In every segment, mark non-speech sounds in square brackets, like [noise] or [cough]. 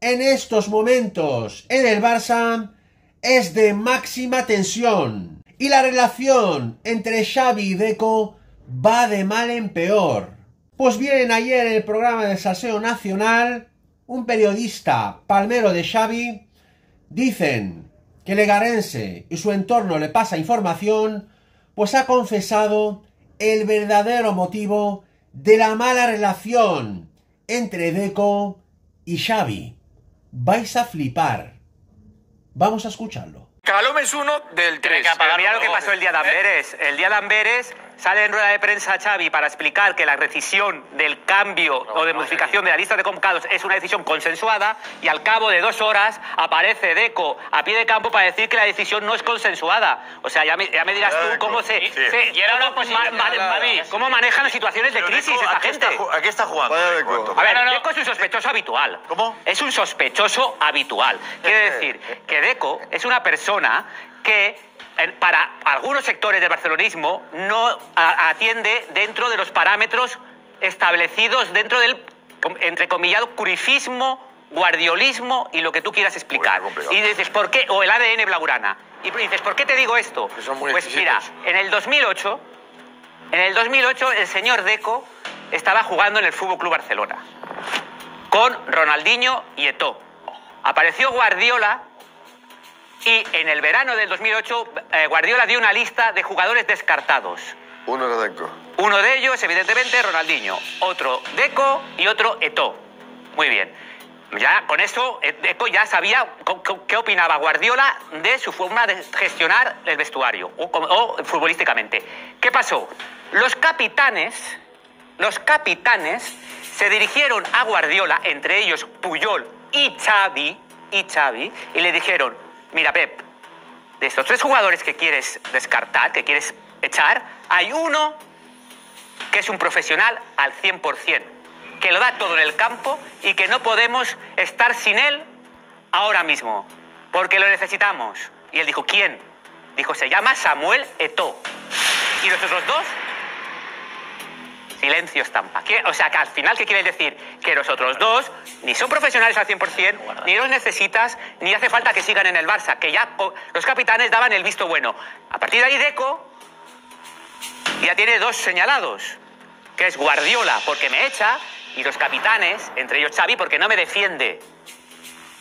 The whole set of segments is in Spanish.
en estos momentos en el Barça es de máxima tensión y la relación entre Xavi y Deco va de mal en peor. Pues bien, ayer en el programa de Salseo Nacional, un periodista palmero de Xavi dicen que Legarense y su entorno le pasa información, pues ha confesado el verdadero motivo de la mala relación entre Deco y Xavi. Vais a flipar. Vamos a escucharlo. Calome es uno del 3. mira lo que pasó el día de Amberes. El día de Amberes Sale en rueda de prensa Xavi para explicar que la decisión del cambio o de modificación de la lista de convocados es una decisión consensuada y al cabo de dos horas aparece Deco a pie de campo para decir que la decisión no es consensuada. O sea, ya me, dirás tú cómo se... cómo, manejan las situaciones de crisis esta gente. aquí está jugando. A ver, Deco es un sospechoso habitual. ¿Cómo? Es un sospechoso habitual. Quiere [laughs] decir que Deco es una persona que para algunos sectores del barcelonismo no atiende dentro de los parámetros establecidos dentro del, entrecomillado, curifismo, guardiolismo y lo que tú quieras explicar. Y dices, ¿por qué? O el ADN blaugrana. Y dices, ¿por qué te digo esto? Pues mira, en el 2008, en el 2008 el señor Deco estaba jugando en el Fútbol Club Barcelona con Ronaldinho y Eto'o. Apareció Guardiola y en el verano del 2008, eh, Guardiola dio una lista de jugadores descartados. Uno era Deco. Uno de ellos, evidentemente, Ronaldinho. Otro Deco y otro Eto. Muy bien. Ya con eso, eh, Deco ya sabía qué opinaba Guardiola de su forma de gestionar el vestuario o, o futbolísticamente. ¿Qué pasó? Los capitanes, los capitanes se dirigieron a Guardiola, entre ellos Puyol y Xavi, y Xavi, y le dijeron, Mira, Pep, de estos tres jugadores que quieres descartar, que quieres echar, hay uno que es un profesional al 100%, que lo da todo en el campo y que no podemos estar sin él ahora mismo, porque lo necesitamos. Y él dijo, ¿quién? Dijo, se llama Samuel Eto. Y los otros dos silencio estampa. O sea, que al final, ¿qué quiere decir? Que los otros dos ni son profesionales al 100%, ni los necesitas, ni hace falta que sigan en el Barça, que ya los capitanes daban el visto bueno. A partir de ahí, Deco ya tiene dos señalados, que es Guardiola, porque me echa, y los capitanes, entre ellos Xavi, porque no me defiende.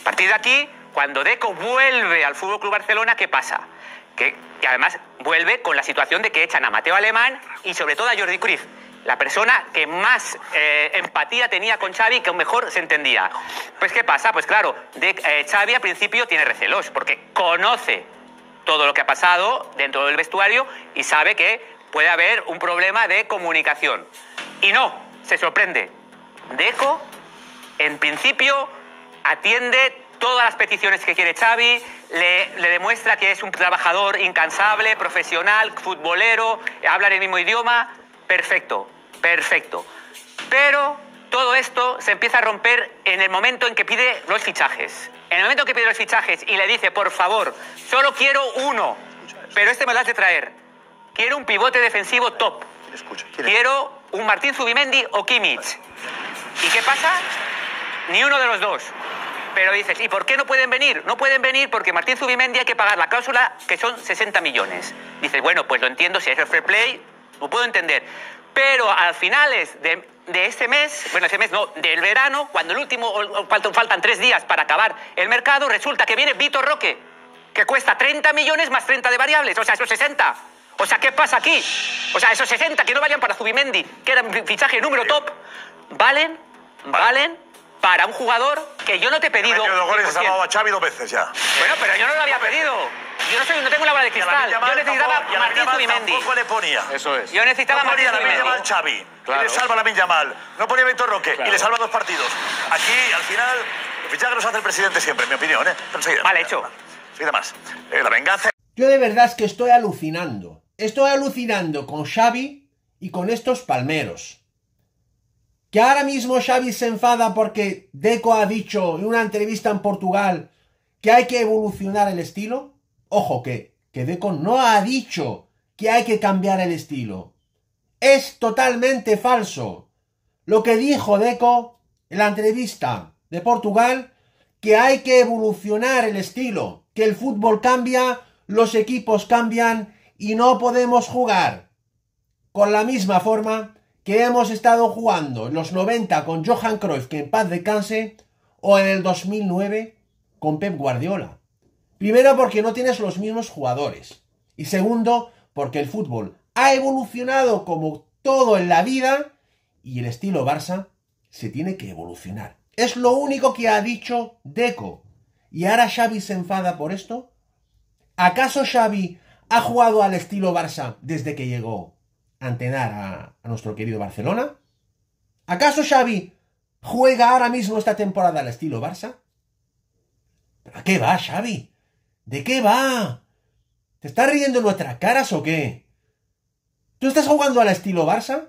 A partir de aquí, cuando Deco vuelve al Fútbol Club Barcelona, ¿qué pasa? Que, que además vuelve con la situación de que echan a Mateo Alemán y sobre todo a Jordi Cruyff la persona que más eh, empatía tenía con Xavi, que mejor se entendía. Pues ¿qué pasa? Pues claro, de, eh, Xavi al principio tiene recelos, porque conoce todo lo que ha pasado dentro del vestuario y sabe que puede haber un problema de comunicación. Y no, se sorprende. Deco, en principio, atiende todas las peticiones que quiere Xavi, le, le, demuestra que es un trabajador incansable, profesional, futbolero, habla el mismo idioma, Perfecto, perfecto. Pero todo esto se empieza a romper en el momento en que pide los fichajes. En el momento en que pide los fichajes y le dice, por favor, solo quiero uno, pero este me lo has de traer. Quiero un pivote defensivo top. Quiero un Martín Zubimendi o Kimmich. ¿Y qué pasa? Ni uno de los dos. Pero dices, ¿y por qué no pueden venir? No pueden venir porque Martín Zubimendi hay que pagar la cláusula que son 60 millones. Dices, bueno, pues lo entiendo, si es el free play, lo puedo entender. Pero a finales de, de este mes, bueno, ese mes no, del verano, cuando el último, faltan, tres días para acabar el mercado, resulta que viene Vitor Roque, que cuesta 30 millones más 30 de variables, o sea, esos 60. O sea, ¿qué pasa aquí? O sea, esos 60 que no vayan para Zubimendi, que era fichaje número top, valen, valen para un jugador que yo no te he pedido. los goles ha a Xavi dos veces ya. Bueno, pero yo no lo había pedido. Yo no, soy, no tengo la bola de cristal. Yo necesitaba a Martín Zubimendi. Tampoco le ponía. Eso es. Yo necesitaba no Martín Zubimendi. Ponía Xavi. Claro. Y le salva la Yamal. No ponía Víctor Roque. Y le salva dos partidos. Aquí, al final, Los fichajes los hace el presidente siempre, en mi opinión, ¿eh? Pero enseguida. Vale, hecho. Enseguida más. Eh, la venganza Yo de verdad es que estoy alucinando. Estoy alucinando con Xavi y con estos palmeros. Que ahora mismo Xavi se enfada porque Deco ha dicho en una entrevista en Portugal que hay que evolucionar el estilo. Ojo, que, que Deco no ha dicho que hay que cambiar el estilo. Es totalmente falso. Lo que dijo Deco en la entrevista de Portugal, que hay que evolucionar el estilo, que el fútbol cambia, los equipos cambian y no podemos jugar con la misma forma que hemos estado jugando en los 90 con Johan Cruyff, que en paz descanse, o en el 2009 con Pep Guardiola. Primero porque no tienes los mismos jugadores. Y segundo, porque el fútbol ha evolucionado como todo en la vida y el estilo Barça se tiene que evolucionar. Es lo único que ha dicho Deco. ¿Y ahora Xavi se enfada por esto? ¿Acaso Xavi ha jugado al estilo Barça desde que llegó a entrenar a, a nuestro querido Barcelona? ¿Acaso Xavi juega ahora mismo esta temporada al estilo Barça? ¿A qué va, Xavi? ¿De qué va? ¿Te estás riendo en nuestras caras o qué? ¿Tú estás jugando al estilo Barça?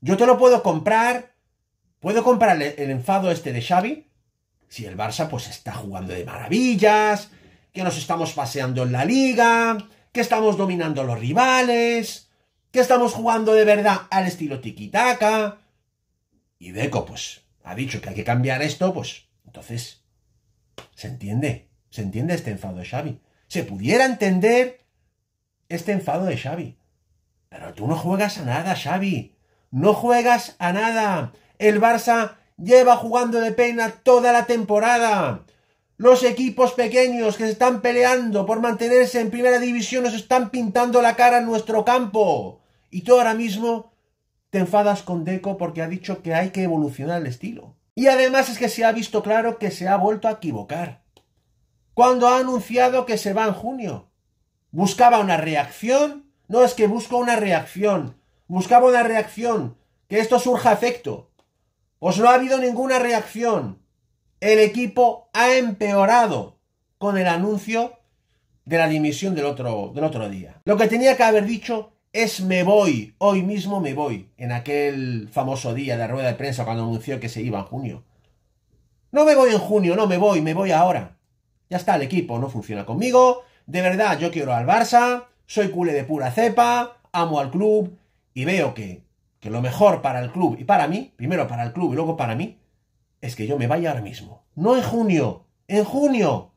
Yo te lo puedo comprar. Puedo comprar el, el enfado este de Xavi. Si el Barça pues está jugando de maravillas, que nos estamos paseando en la liga, que estamos dominando a los rivales, que estamos jugando de verdad al estilo tiki-taka. Y Deco pues ha dicho que hay que cambiar esto, pues entonces se entiende, se entiende este enfado de Xavi. Se pudiera entender este enfado de Xavi. Pero tú no juegas a nada, Xavi. No juegas a nada. El Barça lleva jugando de pena toda la temporada. Los equipos pequeños que se están peleando por mantenerse en primera división nos están pintando la cara en nuestro campo. Y tú ahora mismo te enfadas con Deco porque ha dicho que hay que evolucionar el estilo. Y además es que se ha visto claro que se ha vuelto a equivocar. Cuando ha anunciado que se va en junio. Buscaba una reacción. No es que busco una reacción. Buscaba una reacción. Que esto surja efecto. Pues no ha habido ninguna reacción. El equipo ha empeorado con el anuncio de la dimisión del otro, del otro día. Lo que tenía que haber dicho es me voy, hoy mismo me voy, en aquel famoso día de rueda de prensa cuando anunció que se iba en junio. No me voy en junio, no me voy, me voy ahora. Ya está, el equipo no funciona conmigo, de verdad yo quiero al Barça, soy culé de pura cepa, amo al club y veo que, que lo mejor para el club y para mí, primero para el club y luego para mí, es que yo me vaya ahora mismo. No en junio, en junio.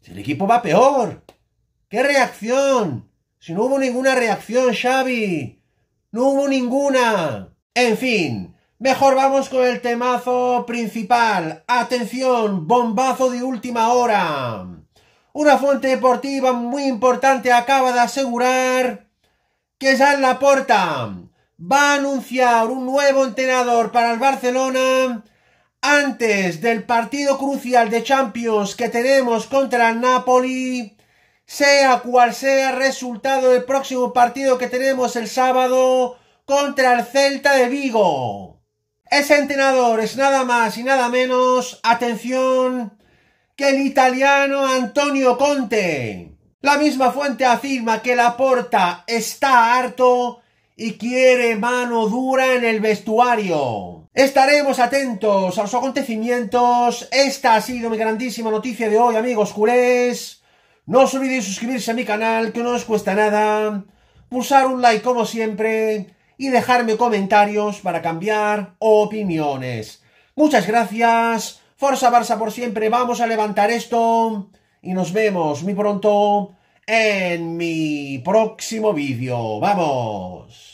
Si el equipo va peor. ¿Qué reacción? Si no hubo ninguna reacción, Xavi. No hubo ninguna. En fin, mejor vamos con el temazo principal. Atención, bombazo de última hora. Una fuente deportiva muy importante acaba de asegurar que Jean Laporta va a anunciar un nuevo entrenador para el Barcelona antes del partido crucial de Champions que tenemos contra el Napoli, sea cual sea el resultado del próximo partido que tenemos el sábado contra el Celta de Vigo. Ese entrenador es nada más y nada menos, atención, que el italiano Antonio Conte. La misma fuente afirma que Laporta está harto y quiere mano dura en el vestuario. Estaremos atentos a los acontecimientos. Esta ha sido mi grandísima noticia de hoy, amigos culés. No os olvidéis suscribirse a mi canal, que no os cuesta nada. Pulsar un like como siempre y dejarme comentarios para cambiar opiniones. Muchas gracias. Forza Barça por siempre. Vamos a levantar esto. Y nos vemos muy pronto en mi próximo vídeo. ¡Vamos!